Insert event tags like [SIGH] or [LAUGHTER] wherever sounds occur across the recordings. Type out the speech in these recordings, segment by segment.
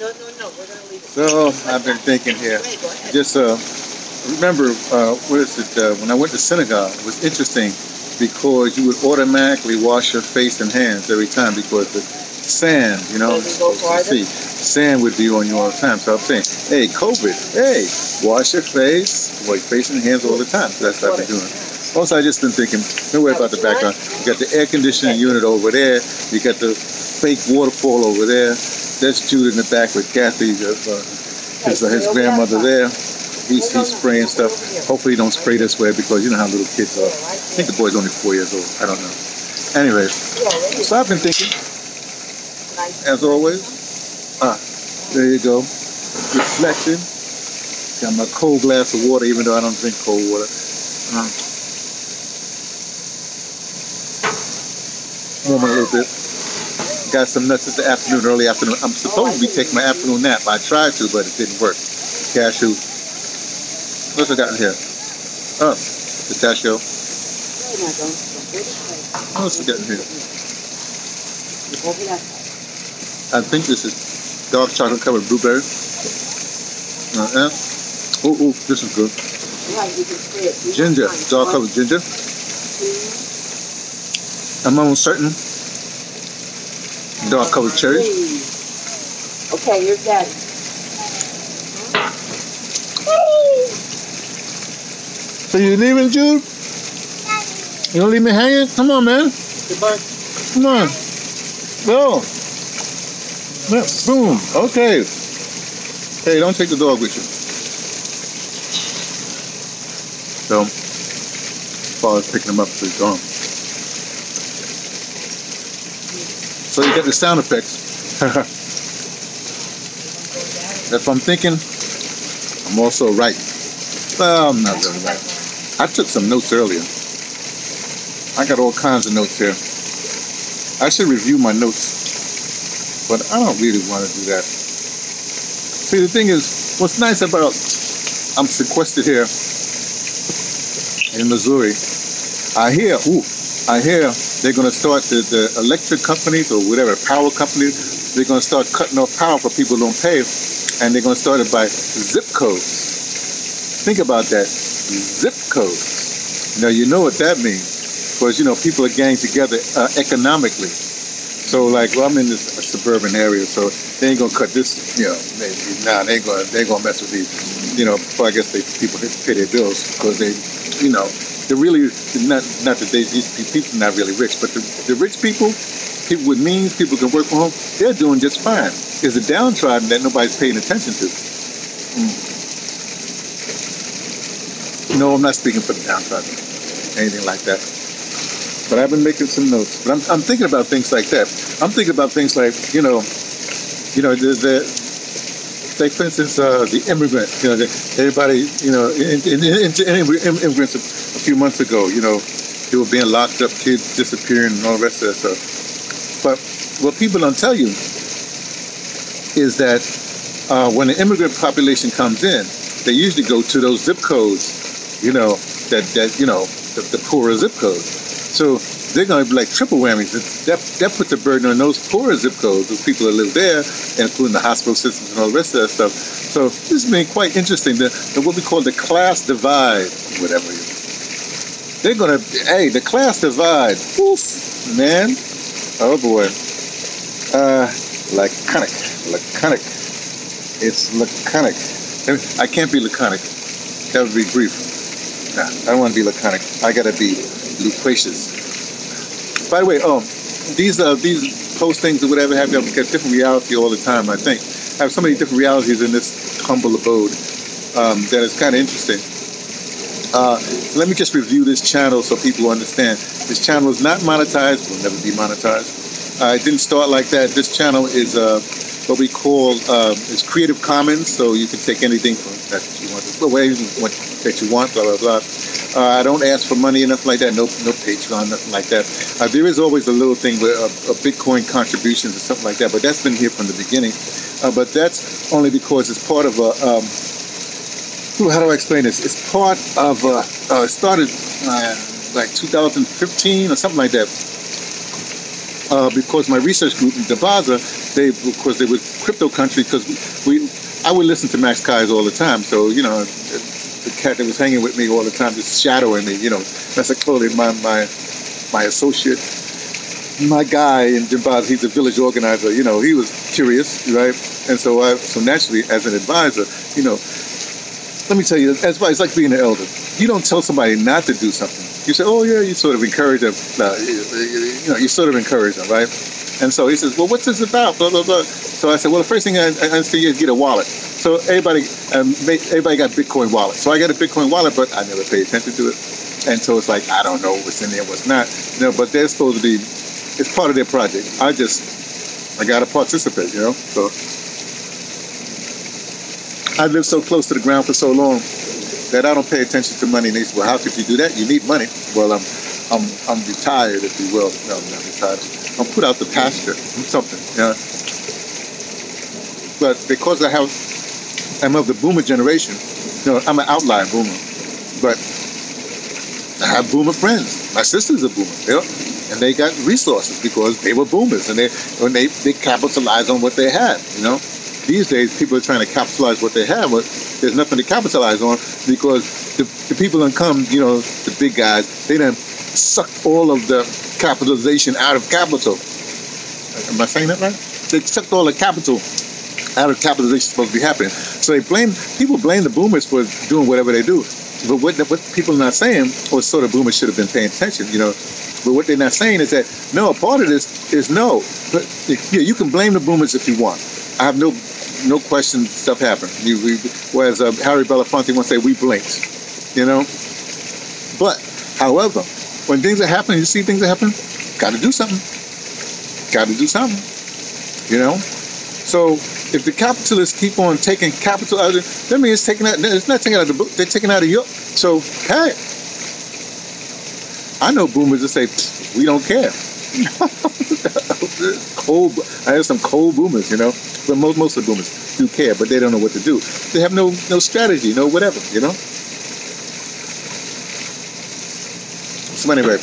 No, no, no, we're gonna leave it. So I've been thinking here. Wait. Just uh, remember, uh, what is it? Uh, when I went to synagogue, it was interesting because you would automatically wash your face and hands every time because the sand, you know, Doesn't go supposed to farther? see, sand would be on you all the time. So I'm saying, hey, COVID, hey, wash your face, wash your face and hands all the time. So that's what I've been doing. Also, I just been thinking, don't worry about the background. You got the air conditioning unit over there. You got the fake waterfall over there. That's Jude in the back with Kathy, uh, uh, his, uh, his grandmother there. He's, he's spraying stuff. Hopefully, he don't spray this way because you know how little kids are. I think the boy's only four years old. I don't know. Anyway, so I've been thinking, as always, ah, there you go. Reflection. Got my cold glass of water, even though I don't drink cold water. Um, warm a little bit. Got some nuts this afternoon, early afternoon. I'm supposed to be taking my afternoon nap. I tried to, but it didn't work. Cashew. What's I got in here? Oh, pistachio. What else we got in here? I think this is dark chocolate covered blueberry. Uh-uh. Oh, oh, this is good. Ginger, dark covered ginger. I'm almost certain. Dark covered cherries. Okay, you're dead. So you leaving, Jude? You gonna leave me hanging? Come on, man. Goodbye. Come on. Go. Yeah, boom. Okay. Hey, don't take the dog with you. So, father's picking him up, so he's gone. So you get the sound effects. [LAUGHS] if I'm thinking, I'm also right. Well, I'm not really right. I took some notes earlier. I got all kinds of notes here. I should review my notes, but I don't really want to do that. See, the thing is, what's nice about I'm sequestered here in Missouri. I hear, ooh, I hear they're going to start the, the electric companies or whatever power companies. They're going to start cutting off power for people who don't pay, and they're going to start it by zip codes. Think about that, zip codes. Now you know what that means, because you know people are getting together uh, economically. So like, well, I'm in this suburban area, so they ain't gonna cut this. You know, they, nah, they ain't gonna they ain't gonna mess with these. You know, well, I guess they people pay their bills because they, you know, they're really not not that they these people are not really rich, but the, the rich people, people with means, people can work from home, they're doing just fine. It's the downtrodden that nobody's paying attention to. Mm. No, I'm not speaking for the downtrodden, anything like that. But I've been making some notes. But I'm, I'm thinking about things like that. I'm thinking about things like, you know, you know, the, the like for instance, uh, the immigrant, you know, everybody, you know, in, in, in, immigrants a, few months ago, you know, they were being locked up, kids disappearing, and all the rest of that stuff. But what people don't tell you is that uh, when the immigrant population comes in, they usually go to those zip codes, you know, that that you know, the, the poorer zip codes. So they're going to be like triple whammies. That, that puts a burden on those poorer zip codes, those people that live there, including the hospital systems and all the rest of that stuff. So this has been quite interesting. The, the what we call the class divide, whatever. They're going to, hey, the class divide. Oof, man. Oh boy. Uh, laconic, laconic. It's laconic. I can't be laconic. That would be brief. Nah, I don't want to be laconic. I got to be loquacious. By the way, oh, these uh, these postings or whatever have get different reality all the time. I think I have so many different realities in this humble abode um, that is kind of interesting. Uh, let me just review this channel so people understand. This channel is not monetized. Will never be monetized. Uh, it didn't start like that. This channel is uh, what we call uh, is Creative Commons. So you can take anything from that you want, whatever that you want, blah blah blah. Uh, I don't ask for money or nothing like that. No, no Patreon, nothing like that. Uh, there is always a little thing with a, a Bitcoin contributions or something like that, but that's been here from the beginning. Uh, but that's only because it's part of a. Um, how do I explain this? It's part of. a. uh, started uh, like 2015 or something like that. Uh, because my research group in Dabaza they of course they were crypto country because we I would listen to Max Keiser all the time. So you know, that was hanging with me all the time, just shadowing me. You know, that's a clearly my my my associate, my guy in Zimbabwe. He's a village organizer. You know, he was curious, right? And so I so naturally as an advisor, you know, let me tell you, that's why it's like being an elder. You don't tell somebody not to do something. You say, "Oh yeah," you sort of encourage them. You, you know, you sort of encourage them, right? And so he says, "Well, what's this about?" Blah blah blah. So I said, "Well, the first thing I, I understand you is get a wallet." So everybody, um, everybody got Bitcoin wallet. So I got a Bitcoin wallet, but I never paid attention to it. And so it's like I don't know what's in there, what's not. Know, but they're supposed to be. It's part of their project. I just, I got to participate. You know, so. I lived so close to the ground for so long that I don't pay attention to money. Well, how could you do that? You need money. Well, I'm, I'm, I'm retired, if you will. No, I'm not retired. I'm put out the pasture. Something. Yeah. But because I have, I'm of the boomer generation. You know, I'm an outlier boomer. But I have boomer friends. My sister's a boomer. You know? And they got resources because they were boomers and they when they, they capitalized on what they had, you know these days people are trying to capitalize what they have, but there's nothing to capitalize on because the, the people that come, you know, the big guys, they done suck all of the capitalization out of capital. Am I saying that right? They sucked all the capital out of capitalization supposed to be happening. So they blame people blame the boomers for doing whatever they do. But what, what people are not saying, or sort of boomers should have been paying attention, you know. But what they're not saying is that no, part of this is no. But yeah, you can blame the boomers if you want. I have no no question, stuff happened. You, we, whereas uh, Harry Belafonte once say, we blinked, you know. But, however, when things are happening, you see things are happening, got to do something. Got to do something, you know. So if the capitalists keep on taking capital out of it, that means it's taking out. It's not taking out of the book. They're taking out of your. So hey, I know boomers that say we don't care. [LAUGHS] cold. I have some cold boomers, you know. But most most of the boomers do care, but they don't know what to do. They have no no strategy, no whatever, you know. So anyway,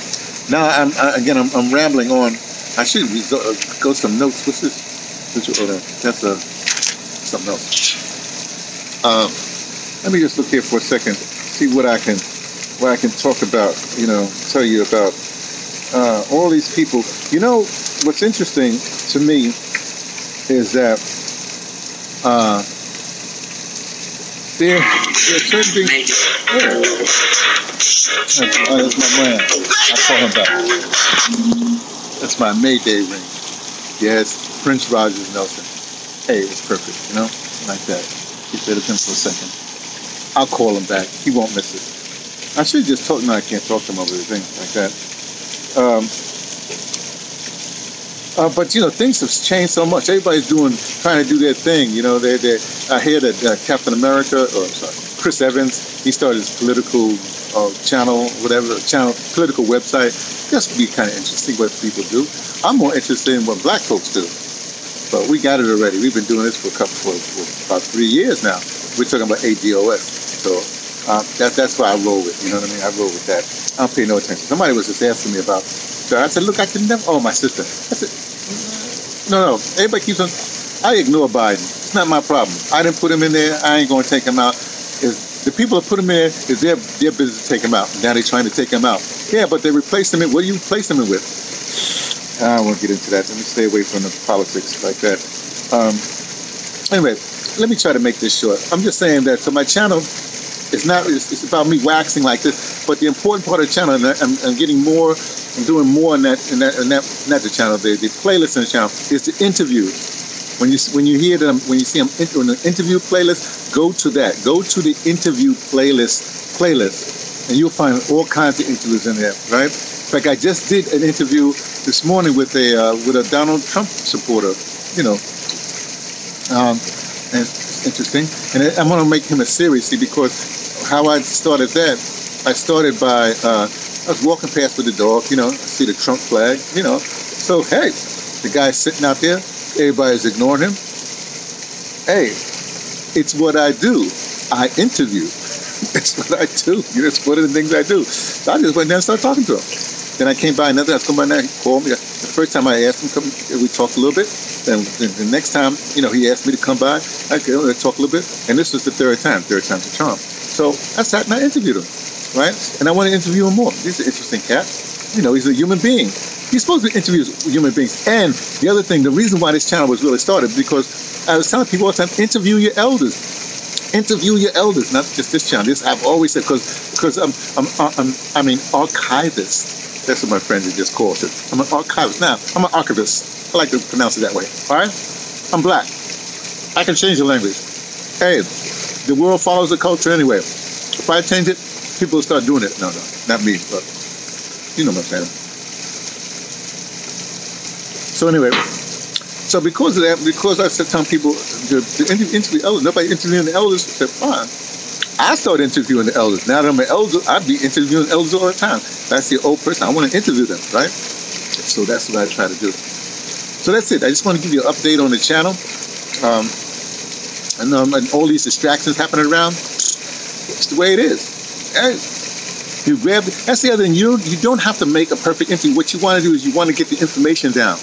now I'm I, again I'm, I'm rambling on. I should uh, go some notes. What's this? What's your, that's a uh, something else. Um, let me just look here for a second, see what I can what I can talk about. You know, tell you about uh, all these people. You know, what's interesting to me is that uh, there, there are. Oh, that's, my man. I call him back. That's my Mayday ring. Yes, Prince Rogers Nelson. Hey, it's perfect, you know, like that. Keep it him for a second. I'll call him back. He won't miss it. I should just talk. No, I can't talk to him over the thing like that. Um, uh, but you know, things have changed so much. Everybody's doing, trying to do their thing. You know, they they. I hear that uh, Captain America, or sorry, Chris Evans, he started his political uh, channel, whatever channel, political website. That's be kind of interesting what people do. I'm more interested in what black folks do. But we got it already. We've been doing this for a couple for, for about three years now. We're talking about ADOS. So uh, that, that's why I roll with. You know what I mean? I roll with that. I don't pay no attention. Somebody was just asking me about so I said, look, I can never. Oh, my sister. I said, no, no. Everybody keeps on. I ignore Biden. It's not my problem. I didn't put him in there. I ain't going to take him out. Is the people that put him in there is their their business to take him out. Now they're trying to take him out. Yeah, but they replaced him. In, what do you replace him with? I won't get into that. Let me stay away from the politics like that. Um, anyway, let me try to make this short. I'm just saying that. So my channel it's not. It's, it's, about me waxing like this. But the important part of the channel, and I'm, getting more, I'm doing more in that, in that, in that, not the channel, the, the playlist in the channel is the interviews. When you when you hear them, when you see them in, the interview playlist, go to that. Go to the interview playlist playlist, and you'll find all kinds of interviews in there. Right? In fact, I just did an interview this morning with a uh, with a Donald Trump supporter. You know, um, and interesting. And I'm going to make him a series, see, because how I started that, I started by uh, I was walking past with the dog, you know, see the Trump flag, you know. So hey, the guy's sitting out there, everybody's ignoring him. Hey, it's what I do. I interview. [LAUGHS] It's what I do. You know, it's one of the things I do. So I just went down and started talking to him. Then I came by another. I come by now. He called me. The first time I asked him, come, we talked a little bit. And the, next time, you know, he asked me to come by, I go and oh, talk a little bit. And this was the third time, third time's a charm. So I sat and I interviewed him, right? And I want to interview him more. He's an interesting cat. You know, he's a human being. He's supposed to interview human beings. And the other thing, the reason why this channel was really started, because I was telling people all the time, interview your elders. Interview your elders, not just this channel. This I've always said because because I'm I'm, I'm I mean archivist. That's what my friends have just called it. I'm an archivist. Now I'm an archivist. I like to pronounce it that way. All right. I'm black. I can change the language. Hey, the world follows the culture anyway. If I change it, people will start doing it. No, no, not me, but you know what I'm saying. So anyway, so because of that, because I said telling people to, to interview, elders, nobody interviewing the elders, they're fine. I started interviewing the elders. Now that I'm an elder, I'd be interviewing elders all the time. That's the old person. I want to interview them, right? So that's what I try to do. So that's it. I just want to give you an update on the channel. Um, and, um, and all these distractions happening around. It's the way it is. Hey, you grab. That's the other thing. You you don't have to make a perfect interview. What you want to do is you want to get the information down.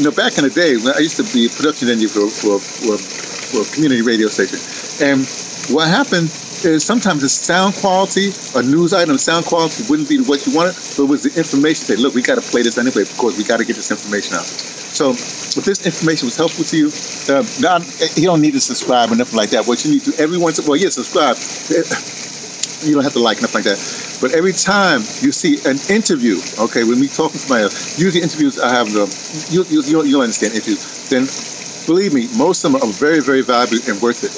You know, back in the day, when I used to be a production engineer for for, for, for a community radio station, and what happened sometimes the sound quality, a news item, sound quality wouldn't be what you wanted, but it was the information. Say, look, we got to play this anyway because we got to get this information out. So if this information was helpful to you, uh, God, you don't need to subscribe or nothing like that. What you need to every once, well, yeah, subscribe. [LAUGHS] You don't have to like nothing like that. But every time you see an interview, okay, when we talk to else, usually interviews I have them, you, you, you'll, you'll understand interviews, then believe me, most of them are very, very valuable and worth it.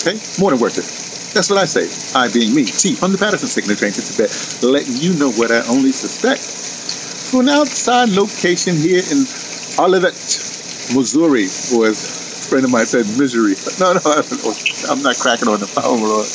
Okay? More than worth it. That's what I say. I being me, T from the Patterson Signal Train to Tibet, letting you know what I only suspect. For an outside location here in Olivette, Missouri, or as a friend of mine said, misery. [LAUGHS] No, no, [LAUGHS] I'm not cracking on the phone, Lord.